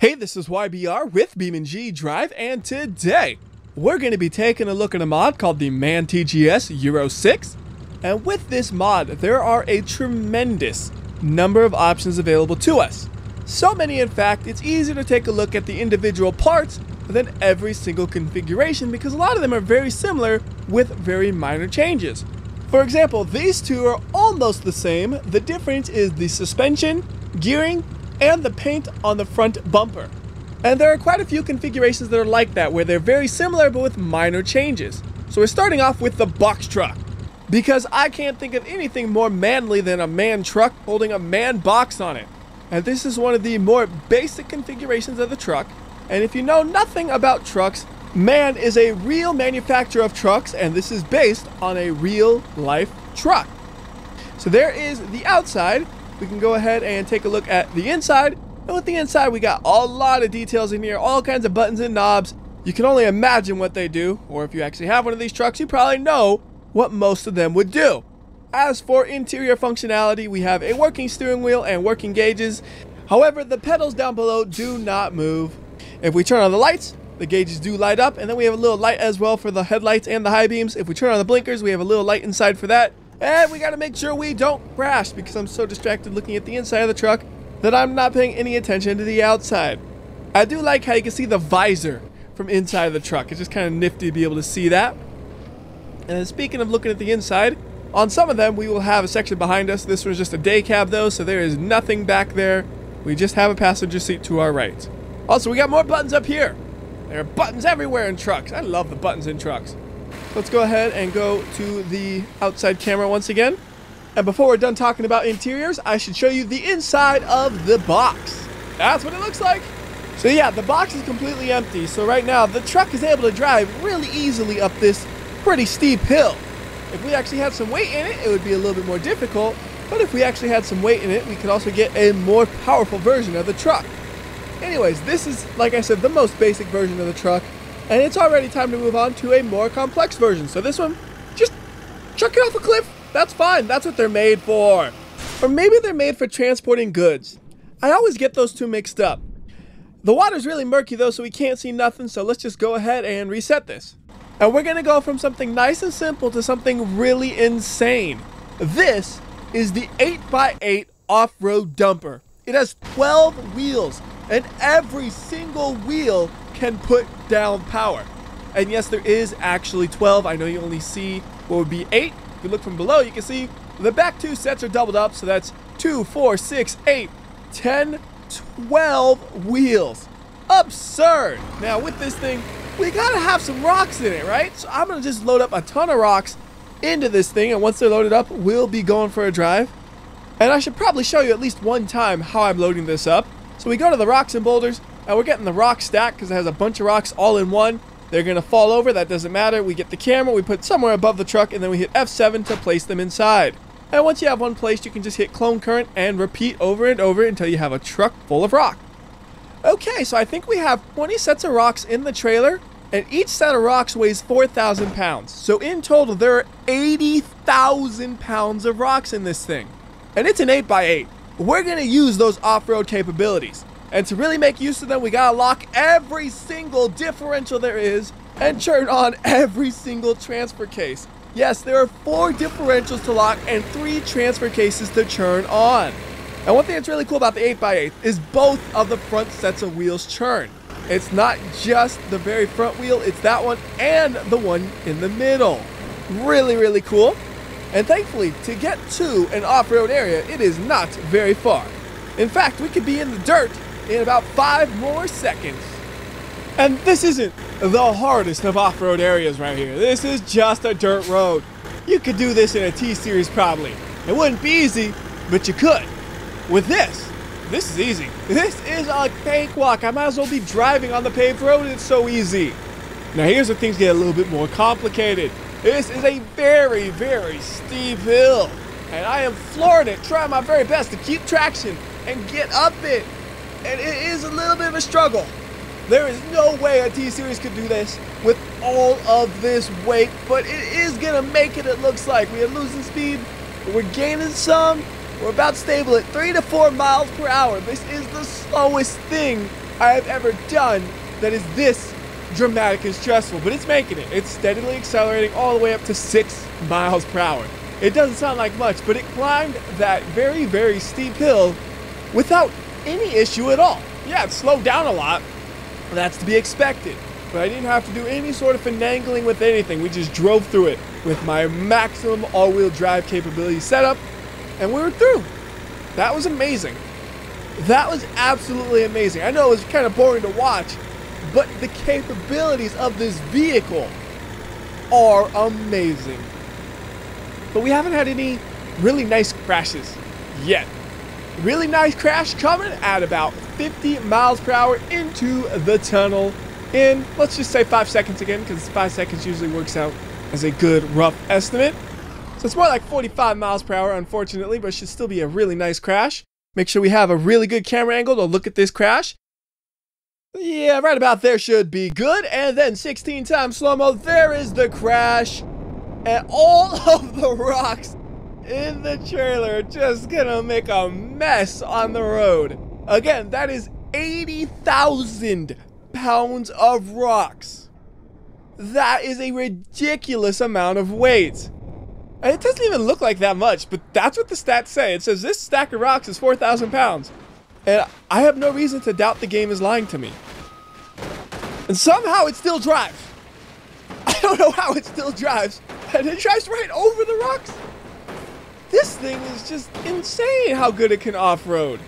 Hey, this is YBR with BeamNG Drive, and today we're going to be taking a look at a mod called the MAN TGS Euro 6. And with this mod, there are a tremendous number of options available to us. So many, in fact, it's easier to take a look at the individual parts than every single configuration because a lot of them are very similar with very minor changes. For example, these two are almost the same. The difference is the suspension, gearing, and the paint on the front bumper. And there are quite a few configurations that are like that, where they're very similar but with minor changes. So we're starting off with the box truck. Because I can't think of anything more manly than a man truck holding a man box on it. And this is one of the more basic configurations of the truck. And if you know nothing about trucks, MAN is a real manufacturer of trucks, and this is based on a real life truck. So there is the outside, we can go ahead and take a look at the inside. And with the inside, we got a lot of details in here, all kinds of buttons and knobs. You can only imagine what they do, or if you actually have one of these trucks, you probably know what most of them would do. As for interior functionality, we have a working steering wheel and working gauges. However, the pedals down below do not move. If we turn on the lights, the gauges do light up, and then we have a little light as well for the headlights and the high beams. If we turn on the blinkers, we have a little light inside for that. And we gotta make sure we don't crash because I'm so distracted looking at the inside of the truck that I'm not paying any attention to the outside. I do like how you can see the visor from inside of the truck. It's just kind of nifty to be able to see that. And speaking of looking at the inside, on some of them we will have a section behind us. This one's just a day cab though, so there is nothing back there. We just have a passenger seat to our right. Also, we got more buttons up here. There are buttons everywhere in trucks. I love the buttons in trucks. Let's go ahead and go to the outside camera once again. And before we're done talking about interiors, I should show you the inside of the box. That's what it looks like. So yeah, the box is completely empty. So right now, the truck is able to drive really easily up this pretty steep hill. If we actually had some weight in it, it would be a little bit more difficult. But if we actually had some weight in it, we could also get a more powerful version of the truck. Anyways, this is, like I said, the most basic version of the truck. And it's already time to move on to a more complex version. So this one, just chuck it off a cliff. That's fine. That's what they're made for. Or maybe they're made for transporting goods. I always get those two mixed up. The water's really murky though, so we can't see nothing. So let's just go ahead and reset this. And we're gonna go from something nice and simple to something really insane. This is the 8x8 off-road dumper. It has 12 wheels, and every single wheel can put down power. And yes, there is actually 12. I know you only see what would be 8. If you look from below, you can see the back two sets are doubled up. So that's 2, 4, 6, 8, 10, 12 wheels. Absurd. Now with this thing, we gotta have some rocks in it, right? So I'm gonna just load up a ton of rocks into this thing. And once they're loaded up, we'll be going for a drive. And I should probably show you at least one time how I'm loading this up. So we go to the rocks and boulders, and we're getting the rock stack because it has a bunch of rocks all in one. They're going to fall over, that doesn't matter. We get the camera, we put somewhere above the truck, and then we hit F7 to place them inside. And once you have one placed, you can just hit clone current and repeat over and over until you have a truck full of rock. Okay, so I think we have 20 sets of rocks in the trailer, and each set of rocks weighs 4,000 pounds. So in total, there are 80,000 pounds of rocks in this thing. And it's an 8x8. We're going to use those off-road capabilities. And to really make use of them, we gotta lock every single differential there is and turn on every single transfer case. Yes, there are four differentials to lock and three transfer cases to turn on. And one thing that's really cool about the 8x8 is both of the front sets of wheels churn. It's not just the very front wheel, it's that one and the one in the middle. Really, really cool. And thankfully, to get to an off-road area, it is not very far. In fact, we could be in the dirt in about five more seconds. And this isn't the hardest of off-road areas right here. This is just a dirt road. You could do this in a T-Series probably. It wouldn't be easy, but you could. With this, this is easy. This is a cakewalk. I might as well be driving on the paved road. It's so easy. Now here's where things get a little bit more complicated. This is a very, very steep hill. And I am flooring it, trying my very best to keep traction and get up it and it is a little bit of a struggle. There is no way a T-Series could do this with all of this weight, but it is gonna make it, it looks like. We are losing speed, but we're gaining some, We're about stable at 3 to 4 miles per hour. This is the slowest thing I have ever done that is this dramatic and stressful, but it's making it. It's steadily accelerating all the way up to 6 miles per hour. It doesn't sound like much, but it climbed that very, very steep hill without any issue at all. Yeah, it slowed down a lot. That's to be expected. But I didn't have to do any sort of finagling with anything. We just drove through it with my maximum all-wheel drive capability setup, and we were through. That was amazing. That was absolutely amazing. I know it was kind of boring to watch, but the capabilities of this vehicle are amazing. But we haven't had any really nice crashes yet. Really nice crash coming at about 50 miles per hour into the tunnel in, let's just say five seconds again, because five seconds usually works out as a good rough estimate. So it's more like 45 miles per hour, unfortunately, but should still be a really nice crash. Make sure we have a really good camera angle to look at this crash. Yeah, right about there should be good. And then 16 times slow-mo, there is the crash. And all of the rocks in the trailer just gonna make a mess on the road. Again, that is 80,000 pounds of rocks. That is a ridiculous amount of weight. And it doesn't even look like that much, but that's what the stats say. It says this stack of rocks is 4,000 pounds. And I have no reason to doubt the game is lying to me. And somehow it still drives. I don't know how it still drives. And it drives right over the rocks. This thing is just insane how good it can off-road.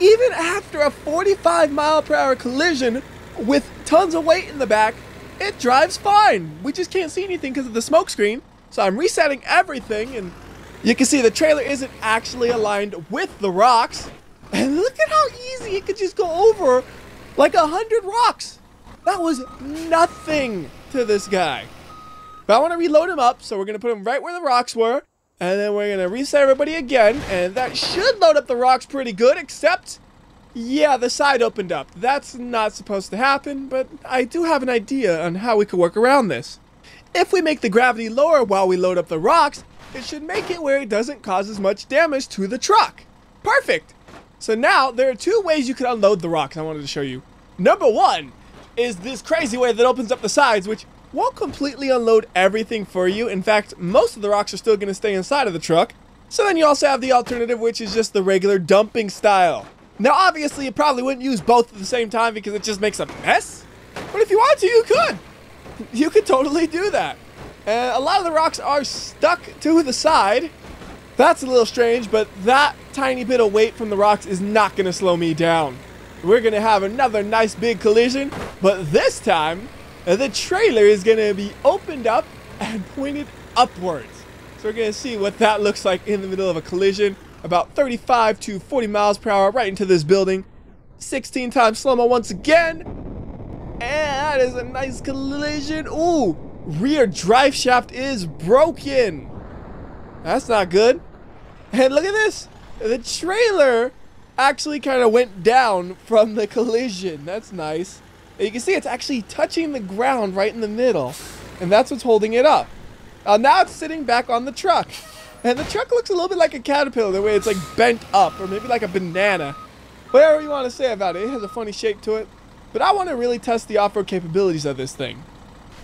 Even after a 45 mile per hour collision with tons of weight in the back, it drives fine. We just can't see anything because of the smoke screen. So I'm resetting everything and you can see the trailer isn't actually aligned with the rocks. And look at how easy it could just go over like a hundred rocks. That was nothing to this guy. But I want to reload him up, so we're going to put him right where the rocks were. And then we're going to reset everybody again. And that should load up the rocks pretty good, except yeah, the side opened up. That's not supposed to happen, but I do have an idea on how we could work around this. If we make the gravity lower while we load up the rocks, it should make it where it doesn't cause as much damage to the truck. Perfect! So now, there are two ways you can unload the rocks I wanted to show you. Number one is this crazy way that opens up the sides, which won't completely unload everything for you. In fact, most of the rocks are still going to stay inside of the truck. So then you also have the alternative, which is just the regular dumping style. Now, obviously, you probably wouldn't use both at the same time because it just makes a mess. But if you want to, you could. You could totally do that. And a lot of the rocks are stuck to the side. That's a little strange, but that tiny bit of weight from the rocks is not going to slow me down. We're going to have another nice big collision, but this time, the trailer is going to be opened up and pointed upwards. So we're going to see what that looks like in the middle of a collision about 35 to 40 miles per hour right into this building. 16 times slow-mo once again. And that is a nice collision. Ooh, rear drive shaft is broken. That's not good. And look at this. The trailer actually kind of went down from the collision. That's nice. And you can see it's actually touching the ground right in the middle. And that's what's holding it up. Uh, now it's sitting back on the truck. And the truck looks a little bit like a caterpillar, the way it's like bent up, or maybe like a banana. Whatever you want to say about it, it has a funny shape to it. But I want to really test the off-road capabilities of this thing.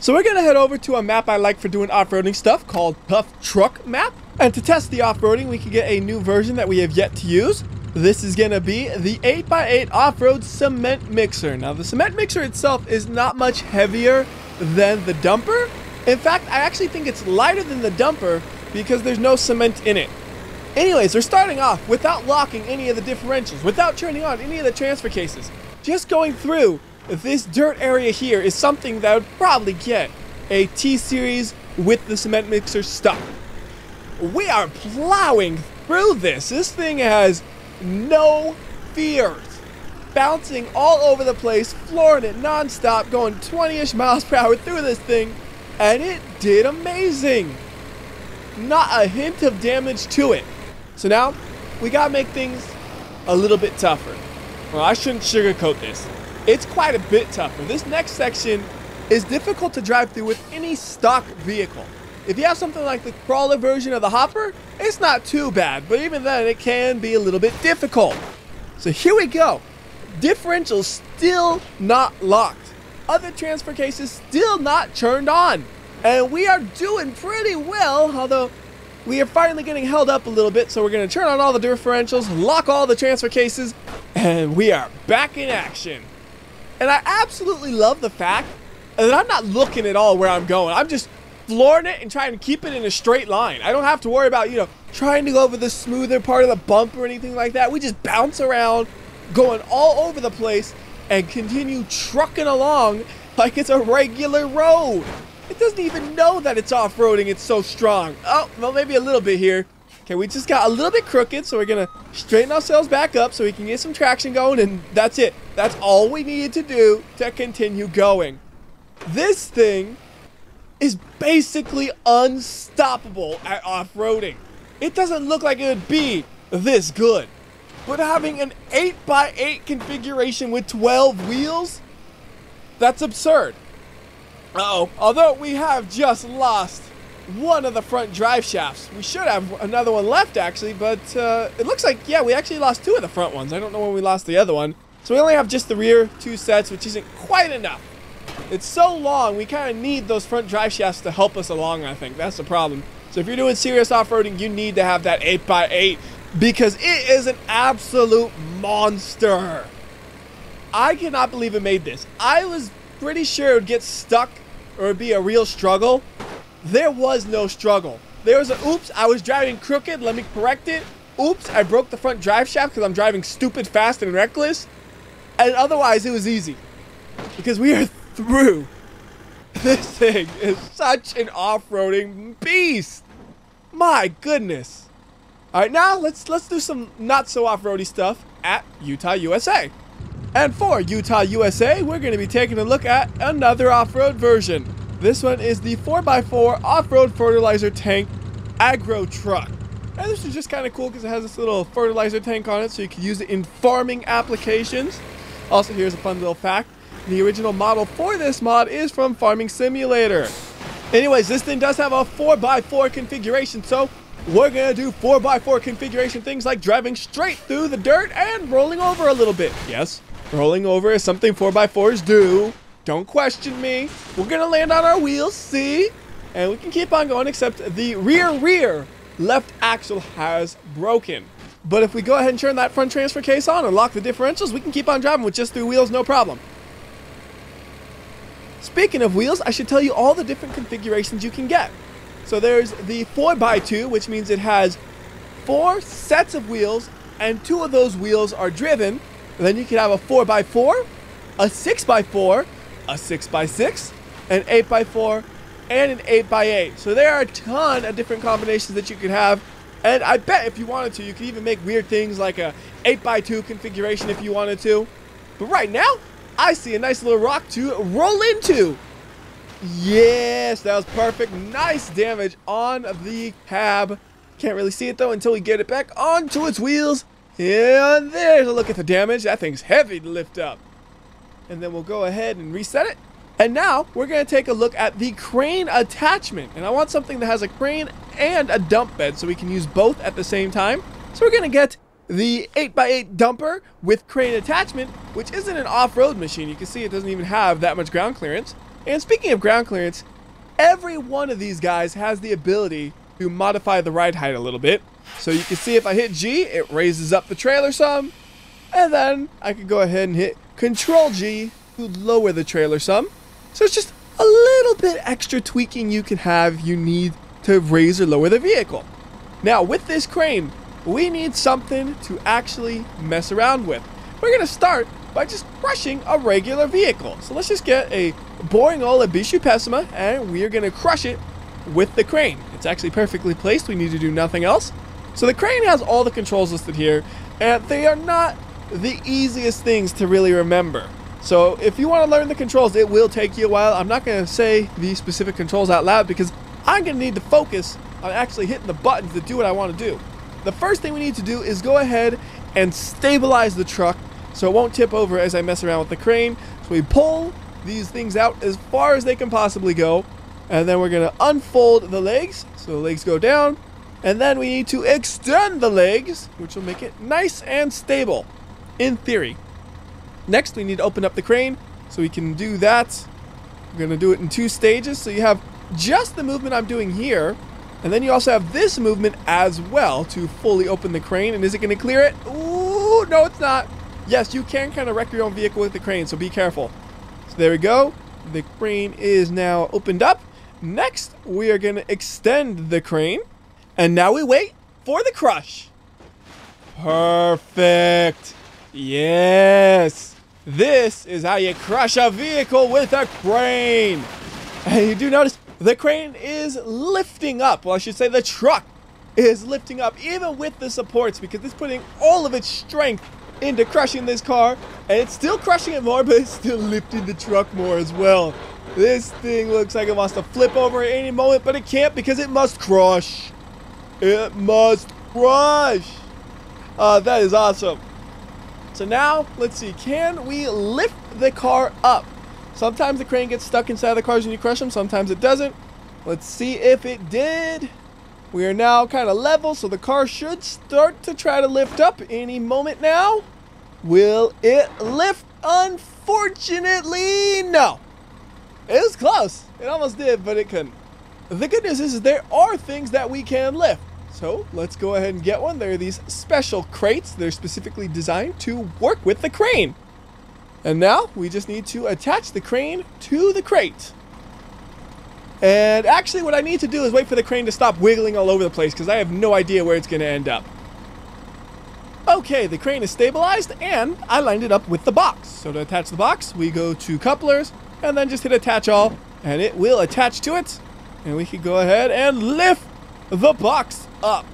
So we're going to head over to a map I like for doing off-roading stuff called Tough Truck Map. And to test the off-roading, we can get a new version that we have yet to use. This is going to be the 8x8 off-road cement mixer. Now, the cement mixer itself is not much heavier than the dumper. In fact, I actually think it's lighter than the dumper, because there's no cement in it. Anyways, they're starting off without locking any of the differentials, without turning on any of the transfer cases. Just going through this dirt area here is something that would probably get a T-Series with the cement mixer stuck. We are plowing through this. This thing has no fears. Bouncing all over the place, flooring it non-stop, going 20-ish miles per hour through this thing, and it did amazing not a hint of damage to it. So now, we gotta make things a little bit tougher. Well, I shouldn't sugarcoat this. It's quite a bit tougher. This next section is difficult to drive through with any stock vehicle. If you have something like the crawler version of the hopper, it's not too bad, but even then it can be a little bit difficult. So here we go. Differentials still not locked. Other transfer cases still not turned on. And we are doing pretty well, although we are finally getting held up a little bit, so we're going to turn on all the differentials, lock all the transfer cases, and we are back in action. And I absolutely love the fact that I'm not looking at all where I'm going. I'm just flooring it and trying to keep it in a straight line. I don't have to worry about, you know, trying to go over the smoother part of the bump or anything like that. We just bounce around, going all over the place, and continue trucking along like it's a regular road. It doesn't even know that it's off-roading. It's so strong. Oh, well, maybe a little bit here. Okay, we just got a little bit crooked, so we're going to straighten ourselves back up so we can get some traction going, and that's it. That's all we needed to do to continue going. This thing is basically unstoppable at off-roading. It doesn't look like it would be this good. But having an 8x8 configuration with 12 wheels, that's absurd. Uh-oh. Although we have just lost one of the front drive shafts. We should have another one left, actually, but uh, it looks like, yeah, we actually lost two of the front ones. I don't know when we lost the other one. So we only have just the rear two sets, which isn't quite enough. It's so long, we kind of need those front drive shafts to help us along, I think. That's the problem. So if you're doing serious off-roading, you need to have that 8x8 because it is an absolute monster. I cannot believe it made this. I was pretty sure it would get stuck or it'd be a real struggle. There was no struggle. There was a oops, I was driving crooked, let me correct it. Oops, I broke the front drive shaft because I'm driving stupid fast and reckless. And otherwise, it was easy. Because we are through. This thing is such an off-roading beast. My goodness. All right, now let's let's do some not so off-roady stuff at Utah, USA. And for Utah, USA, we're going to be taking a look at another off-road version. This one is the 4x4 off-road fertilizer tank agro truck. And this is just kind of cool because it has this little fertilizer tank on it so you can use it in farming applications. Also, here's a fun little fact. The original model for this mod is from Farming Simulator. Anyways, this thing does have a 4x4 configuration, so we're going to do 4x4 configuration things like driving straight through the dirt and rolling over a little bit. Yes, rolling over is something 4x4s do. Don't question me. We're going to land on our wheels, see? And we can keep on going except the rear rear left axle has broken. But if we go ahead and turn that front transfer case on and lock the differentials, we can keep on driving with just three wheels, no problem. Speaking of wheels, I should tell you all the different configurations you can get. So there's the 4x2, which means it has four sets of wheels, and two of those wheels are driven. And then you can have a 4x4, a 6x4, a 6x6, an 8x4, and an 8x8. So there are a ton of different combinations that you could have. And I bet if you wanted to, you could even make weird things like a 8x2 configuration if you wanted to. But right now, I see a nice little rock to roll into. Yes, that was perfect. Nice damage on the cab. Can't really see it though until we get it back onto its wheels. And there's a look at the damage. That thing's heavy to lift up. And then we'll go ahead and reset it. And now we're going to take a look at the crane attachment. And I want something that has a crane and a dump bed so we can use both at the same time. So we're going to get the 8x8 dumper with crane attachment, which isn't an off-road machine. You can see it doesn't even have that much ground clearance. And speaking of ground clearance, every one of these guys has the ability to modify the ride height a little bit. So you can see if I hit G, it raises up the trailer some. And then I could go ahead and hit Control G to lower the trailer some. So it's just a little bit extra tweaking you can have you need to raise or lower the vehicle. Now with this crane, we need something to actually mess around with. We're going to start by just crushing a regular vehicle. So let's just get a boring old Ibishu Pessima and we are going to crush it with the crane. It's actually perfectly placed. We need to do nothing else. So the crane has all the controls listed here and they are not the easiest things to really remember. So if you want to learn the controls, it will take you a while. I'm not going to say the specific controls out loud because I'm going to need to focus on actually hitting the buttons to do what I want to do the first thing we need to do is go ahead and stabilize the truck so it won't tip over as I mess around with the crane. So we pull these things out as far as they can possibly go. And then we're going to unfold the legs. So the legs go down. And then we need to extend the legs, which will make it nice and stable, in theory. Next, we need to open up the crane so we can do that. We're going to do it in two stages. So you have just the movement I'm doing here. And then you also have this movement as well to fully open the crane. And is it going to clear it? Ooh, no, it's not. Yes, you can kind of wreck your own vehicle with the crane, so be careful. So there we go. The crane is now opened up. Next, we are going to extend the crane. And now we wait for the crush. Perfect. Yes. This is how you crush a vehicle with a crane. And you do notice the crane is lifting up. Well, I should say the truck is lifting up even with the supports because it's putting all of its strength into crushing this car. And it's still crushing it more, but it's still lifting the truck more as well. This thing looks like it wants to flip over at any moment, but it can't because it must crush. It must crush. Uh, that is awesome. So now, let's see. Can we lift the car up? Sometimes the crane gets stuck inside the cars when you crush them. Sometimes it doesn't. Let's see if it did. We are now kind of level, so the car should start to try to lift up any moment now. Will it lift? Unfortunately, no. It was close. It almost did, but it couldn't. The good news is, is there are things that we can lift. So let's go ahead and get one. There are these special crates. They're specifically designed to work with the crane. And now we just need to attach the crane to the crate. And actually what I need to do is wait for the crane to stop wiggling all over the place because I have no idea where it's going to end up. Okay, the crane is stabilized and I lined it up with the box. So to attach the box, we go to couplers and then just hit attach all and it will attach to it. And we can go ahead and lift the box up.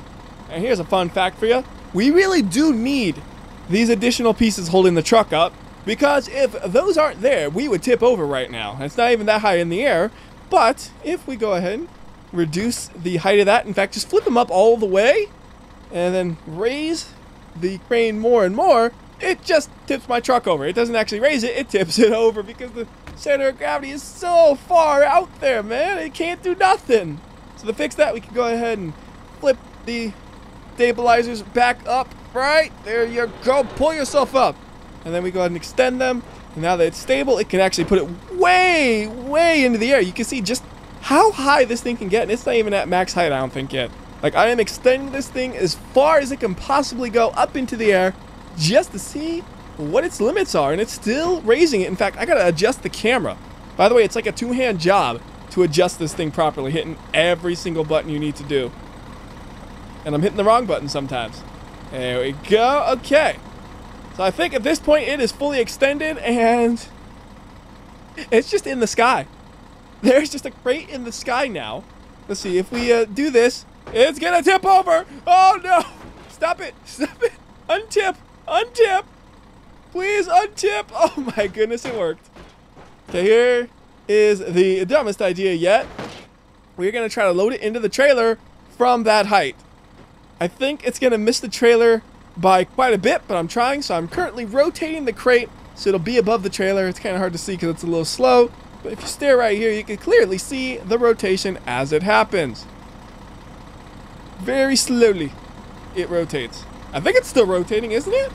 And here's a fun fact for you. We really do need these additional pieces holding the truck up because if those aren't there, we would tip over right now. It's not even that high in the air. But if we go ahead and reduce the height of that, in fact, just flip them up all the way and then raise the crane more and more, it just tips my truck over. It doesn't actually raise it, it tips it over because the center of gravity is so far out there, man. It can't do nothing. So to fix that, we can go ahead and flip the stabilizers back up. Right, there you go. Pull yourself up. And then we go ahead and extend them. And now that it's stable, it can actually put it way, way into the air. You can see just how high this thing can get. And it's not even at max height, I don't think, yet. Like, I am extending this thing as far as it can possibly go up into the air just to see what its limits are. And it's still raising it. In fact, I got to adjust the camera. By the way, it's like a two-hand job to adjust this thing properly, hitting every single button you need to do. And I'm hitting the wrong button sometimes. There we go. Okay. So I think at this point it is fully extended and it's just in the sky. There's just a crate in the sky now. Let's see, if we uh, do this, it's gonna tip over. Oh no! Stop it! Stop it! Untip! Untip! Please untip! Oh my goodness, it worked. Okay, here is the dumbest idea yet. We're gonna try to load it into the trailer from that height. I think it's gonna miss the trailer by quite a bit, but I'm trying. So I'm currently rotating the crate so it'll be above the trailer. It's kind of hard to see because it's a little slow. But if you stare right here, you can clearly see the rotation as it happens. Very slowly, it rotates. I think it's still rotating, isn't it?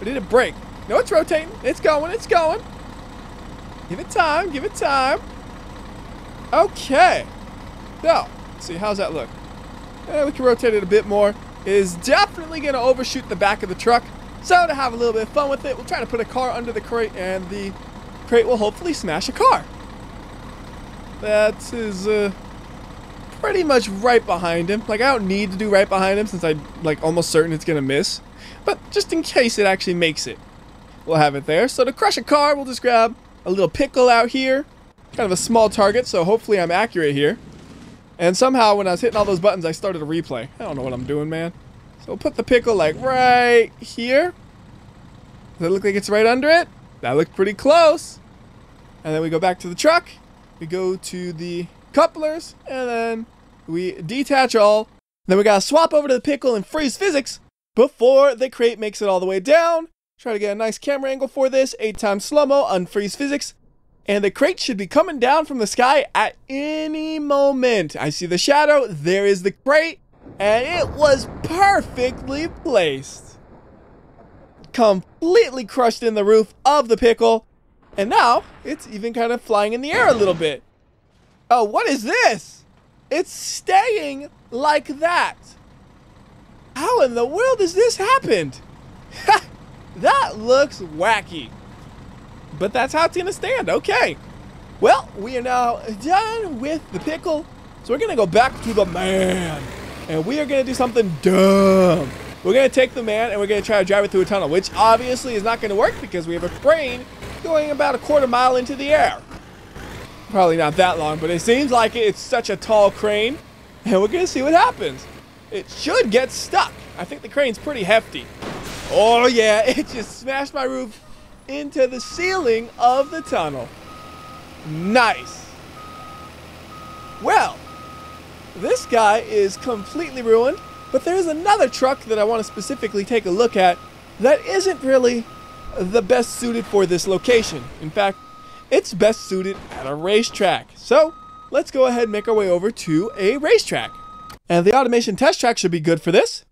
Or did it break? No, it's rotating. It's going. It's going. Give it time. Give it time. Okay. So, see, how's that look? Eh, we can rotate it a bit more is definitely going to overshoot the back of the truck. So to have a little bit of fun with it, we'll try to put a car under the crate and the crate will hopefully smash a car. That is uh, pretty much right behind him. Like I don't need to do right behind him since I'm like almost certain it's going to miss. But just in case it actually makes it, we'll have it there. So to crush a car, we'll just grab a little pickle out here. Kind of a small target, so hopefully I'm accurate here. And somehow when I was hitting all those buttons, I started a replay. I don't know what I'm doing, man. So we'll put the pickle like right here. Does it look like it's right under it? That looked pretty close. And then we go back to the truck. We go to the couplers. And then we detach all. Then we gotta swap over to the pickle and freeze physics before the crate makes it all the way down. Try to get a nice camera angle for this. Eight times slow-mo, unfreeze physics. And the crate should be coming down from the sky at any moment. I see the shadow. There is the crate. And it was perfectly placed. Completely crushed in the roof of the pickle. And now it's even kind of flying in the air a little bit. Oh, what is this? It's staying like that. How in the world has this happened? that looks wacky. But that's how it's going to stand. Okay. Well, we are now done with the pickle. So we're going to go back to the man. And we are going to do something dumb. We're going to take the man and we're going to try to drive it through a tunnel, which obviously is not going to work because we have a crane going about a quarter mile into the air. Probably not that long, but it seems like it's such a tall crane. And we're going to see what happens. It should get stuck. I think the crane's pretty hefty. Oh yeah, it just smashed my roof into the ceiling of the tunnel. Nice. Well, this guy is completely ruined, but there's another truck that I want to specifically take a look at that isn't really the best suited for this location. In fact, it's best suited at a racetrack. So, let's go ahead and make our way over to a racetrack. And the automation test track should be good for this.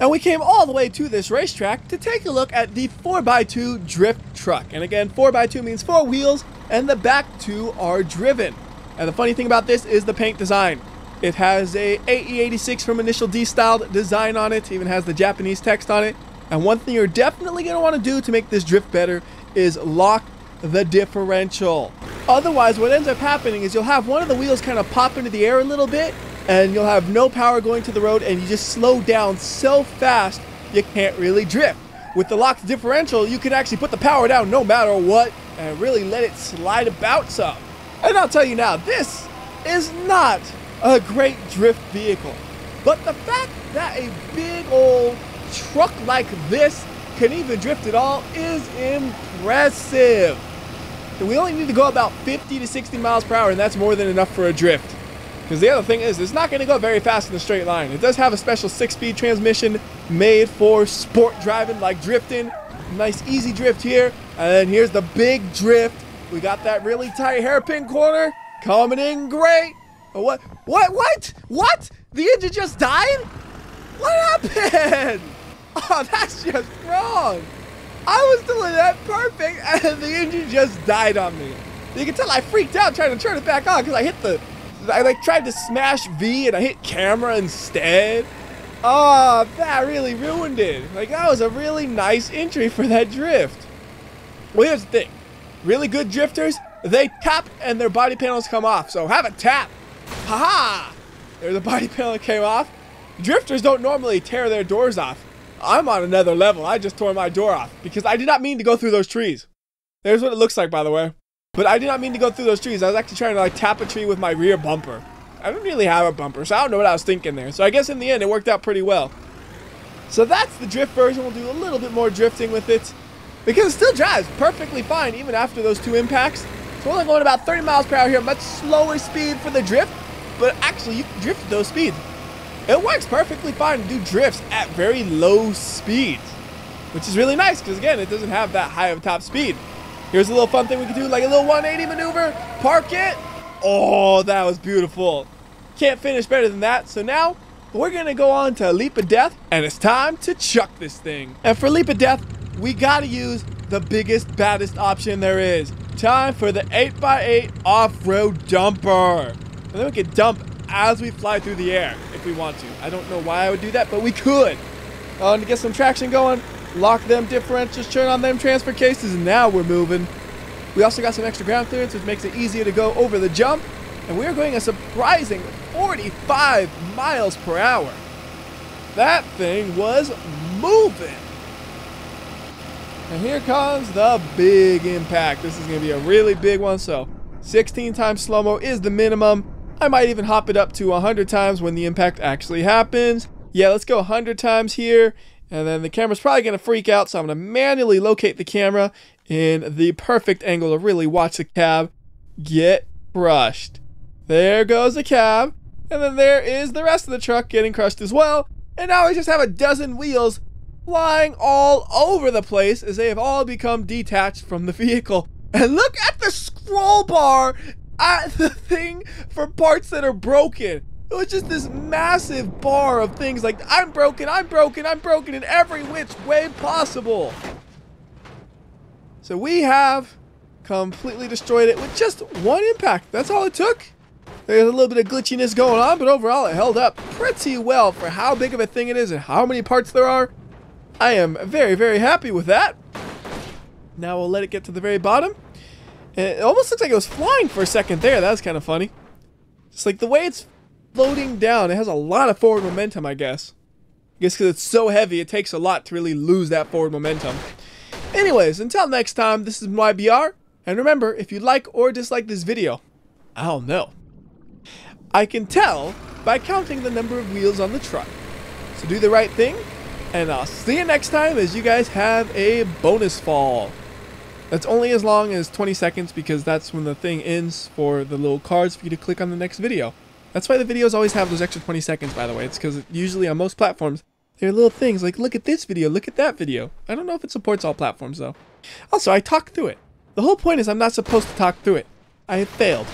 And we came all the way to this racetrack to take a look at the 4x2 drift truck. And again, 4x2 means four wheels, and the back two are driven. And the funny thing about this is the paint design. It has a AE86 from Initial D styled design on it, even has the Japanese text on it. And one thing you're definitely going to want to do to make this drift better is lock the differential. Otherwise, what ends up happening is you'll have one of the wheels kind of pop into the air a little bit, and you'll have no power going to the road and you just slow down so fast you can't really drift. With the locked differential, you can actually put the power down no matter what and really let it slide about some. And I'll tell you now, this is not a great drift vehicle. But the fact that a big old truck like this can even drift at all is impressive. we only need to go about 50 to 60 miles per hour and that's more than enough for a drift. Because the other thing is, it's not going to go very fast in a straight line. It does have a special six-speed transmission made for sport driving, like drifting. Nice easy drift here. And then here's the big drift. We got that really tight hairpin corner coming in great. Oh, what? What? What? What? The engine just died? What happened? Oh, that's just wrong. I was doing that perfect and the engine just died on me. You can tell I freaked out trying to turn it back on because I hit the I like tried to smash V and I hit camera instead. Oh, that really ruined it. Like that was a really nice entry for that drift. Well, here's the thing. Really good drifters, they tap and their body panels come off. So have a tap. Haha! -ha! There's a body panel came off. Drifters don't normally tear their doors off. I'm on another level. I just tore my door off because I did not mean to go through those trees. There's what it looks like, by the way. But I did not mean to go through those trees. I was actually trying to like tap a tree with my rear bumper. I don't really have a bumper, so I don't know what I was thinking there. So I guess in the end, it worked out pretty well. So that's the drift version. We'll do a little bit more drifting with it. Because it still drives perfectly fine, even after those two impacts. So we're only going about 30 miles per hour here, much slower speed for the drift. But actually, you can drift at those speeds. It works perfectly fine to do drifts at very low speeds. Which is really nice, because again, it doesn't have that high of top speed. Here's a little fun thing we can do, like a little 180 maneuver. Park it. Oh, that was beautiful. Can't finish better than that. So now we're going to go on to Leap of Death, and it's time to chuck this thing. And for Leap of Death, we got to use the biggest, baddest option there is. Time for the 8x8 off-road dumper. And then we can dump as we fly through the air if we want to. I don't know why I would do that, but we could. Uh, to get some traction going, lock them differentials, turn on them transfer cases, and now we're moving. We also got some extra ground clearance, which makes it easier to go over the jump. And we're going a surprising 45 miles per hour. That thing was moving. And here comes the big impact. This is going to be a really big one, so 16 times slow-mo is the minimum. I might even hop it up to 100 times when the impact actually happens. Yeah, let's go 100 times here and then the camera's probably going to freak out, so I'm going to manually locate the camera in the perfect angle to really watch the cab get crushed. There goes the cab, and then there is the rest of the truck getting crushed as well. And now we just have a dozen wheels flying all over the place as they have all become detached from the vehicle. And look at the scroll bar at the thing for parts that are broken. It was just this massive bar of things like, I'm broken, I'm broken, I'm broken in every which way possible. So we have completely destroyed it with just one impact. That's all it took. There's a little bit of glitchiness going on, but overall it held up pretty well for how big of a thing it is and how many parts there are. I am very, very happy with that. Now we'll let it get to the very bottom. It almost looks like it was flying for a second there. That was kind of funny. Just like the way it's floating down, it has a lot of forward momentum, I guess. I guess because it's so heavy, it takes a lot to really lose that forward momentum. Anyways, until next time, this is YBR. And remember, if you like or dislike this video, I don't know. I can tell by counting the number of wheels on the truck. So do the right thing, and I'll see you next time as you guys have a bonus fall. That's only as long as 20 seconds because that's when the thing ends for the little cards for you to click on the next video. That's why the videos always have those extra 20 seconds, by the way. It's because usually on most platforms, there are little things like, look at this video, look at that video. I don't know if it supports all platforms, though. Also, I talk through it. The whole point is I'm not supposed to talk through it. I have failed.